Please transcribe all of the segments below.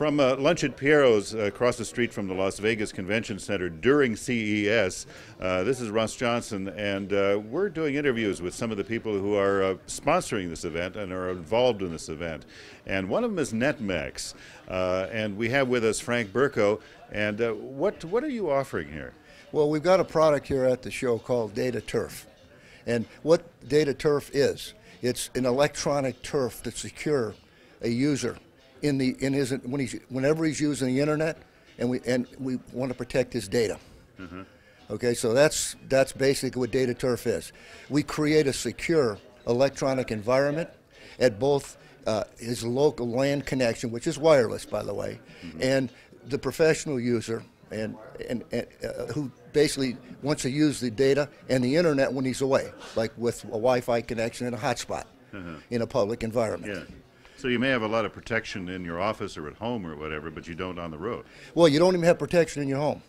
From uh, lunch at Piero's uh, across the street from the Las Vegas Convention Center during CES, uh, this is Russ Johnson, and uh, we're doing interviews with some of the people who are uh, sponsoring this event and are involved in this event. And one of them is NetMax, uh, and we have with us Frank Burko. And what what are you offering here? Well, we've got a product here at the show called Data Turf, and what Data Turf is, it's an electronic turf to secure a user in the in his when he's whenever he's using the internet, and we and we want to protect his data. Mm-hmm. Okay, so that's that's basically what Data Turf is. We create a secure electronic environment at both uh, his local LAN connection, which is wireless, by the way, mm-hmm. and the professional user, and and, and uh, who basically wants to use the data and the internet when he's away, like with a Wi-Fi connection and a hotspot mm-hmm. in a public environment. Yeah. So you may have a lot of protection in your office or at home or whatever, but you don't on the road. Well, you don't even have protection in your home.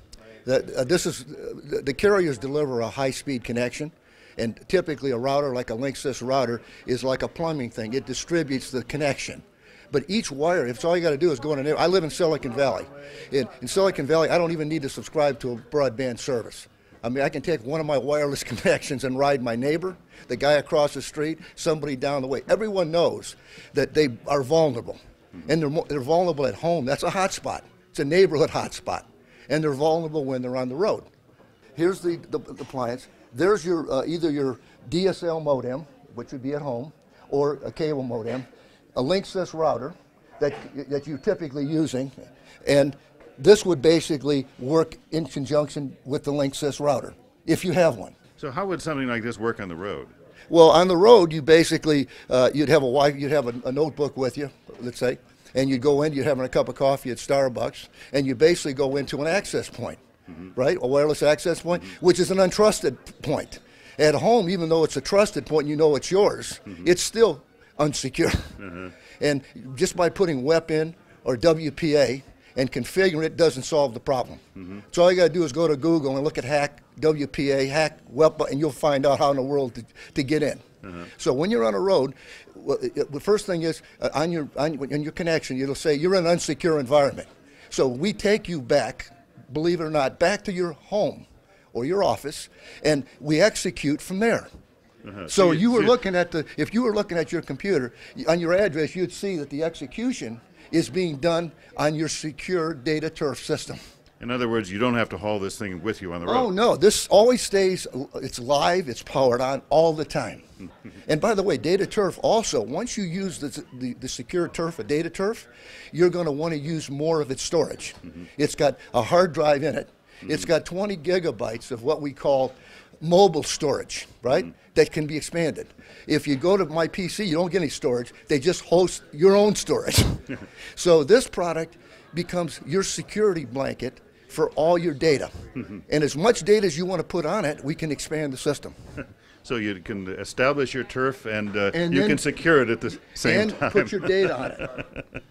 That, uh, this is uh, the carriers deliver a high-speed connection, and typically a router like a Linksys router is like a plumbing thing. It distributes the connection. But each wire, if all you got to do is go in an I live in Silicon Valley. In, in Silicon Valley, I don't even need to subscribe to a broadband service. I mean, I can take one of my wireless connections and ride my neighbor, the guy across the street, somebody down the way. Everyone knows that they are vulnerable. And they're, they're vulnerable at home. That's a hotspot. It's a neighborhood hotspot. And they're vulnerable when they're on the road. Here's the, the, the appliance. There's your uh, either your DSL modem, which would be at home, or a cable modem, a Linksys router that, that you're typically using, and this would basically work in conjunction with the Linksys router, if you have one. So how would something like this work on the road? Well, on the road, you basically uh, you'd have a you'd have a, a, notebook with you, let's say, and you'd go in, you'd have a cup of coffee at Starbucks, and you basically go into an access point, mm-hmm. right, a wireless access point, mm-hmm. which is an untrusted point. At home, even though it's a trusted point, you know it's yours, mm-hmm. it's still unsecure. Mm-hmm. And just by putting WEP in or WPA, and configuring it doesn't solve the problem. Mm-hmm. So all you got to do is go to Google and look at hack WPA, hack WEPA, and you'll find out how in the world to, to get in. Mm-hmm. So when you're on a road, well, it, the first thing is uh, on your on, on your connection, it'll say you're in an unsecure environment. So we take you back, believe it or not, back to your home or your office, and we execute from there. Uh-huh. So, so, you, you were so looking at the if you were looking at your computer on your address, you'd see that the execution is being done on your secure data turf system. In other words, you don't have to haul this thing with you on the road. Oh no, this always stays. It's live. It's powered on all the time. and by the way, Data Turf also, once you use the, the, the secure turf, a Data Turf, you're going to want to use more of its storage. Mm-hmm. It's got a hard drive in it. Mm-hmm. It's got 20 gigabytes of what we call mobile storage, right? Mm-hmm. That can be expanded. If you go to my PC, you don't get any storage. They just host your own storage. so this product becomes your security blanket for all your data. Mm-hmm. and as much data as you want to put on it, we can expand the system. so you can establish your turf and, uh, and you can secure it at the same and time. And put your data on it.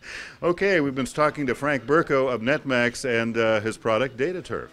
okay, we've been talking to Frank Burko of NetMax and uh, his product, Data Turf.